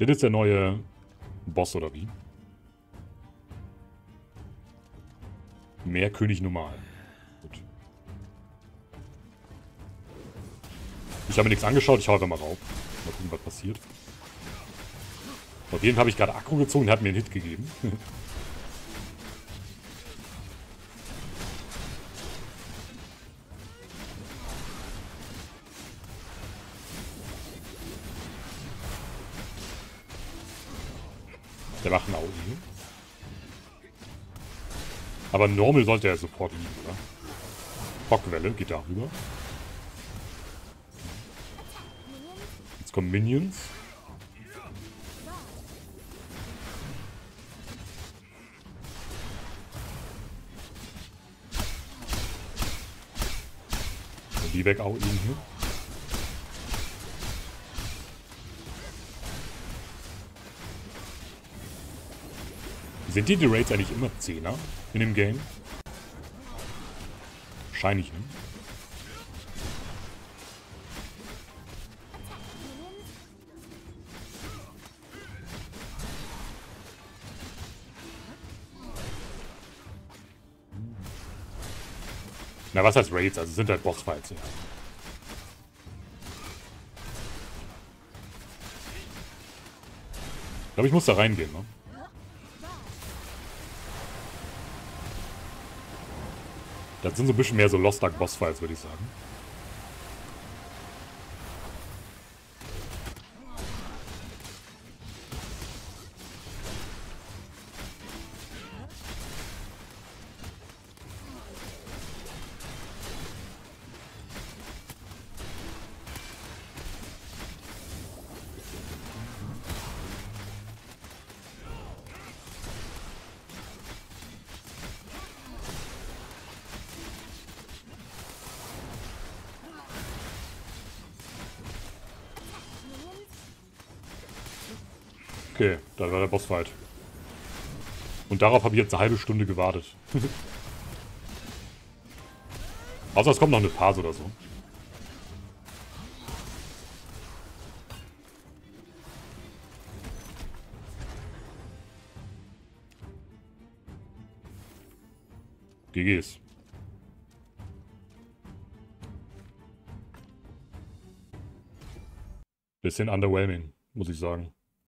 Das ist der neue Boss, oder wie? Mehr König normal. Gut. Ich habe mir nichts angeschaut, ich hau einfach mal rauf. Mal gucken, was passiert. Auf jeden habe ich gerade Akku gezogen und hat mir einen Hit gegeben. Der macht ein Auge. Aber normal sollte er sofort liegen, oder? Bockwelle geht darüber. Jetzt kommen Minions. Die weg auch ihn hier. Sind die, die Raids eigentlich immer Zehner in dem Game? Wahrscheinlich, ne? Na, was heißt Raids? Also sind halt Bossfights, ja. Ich glaube, ich muss da reingehen, ne? Das sind so ein bisschen mehr so Lost Ark Bossfights, würde ich sagen. Okay, da war der Bossfight. Und darauf habe ich jetzt eine halbe Stunde gewartet. Außer es kommt noch eine Phase oder so. GG's. Bisschen underwhelming, muss ich sagen.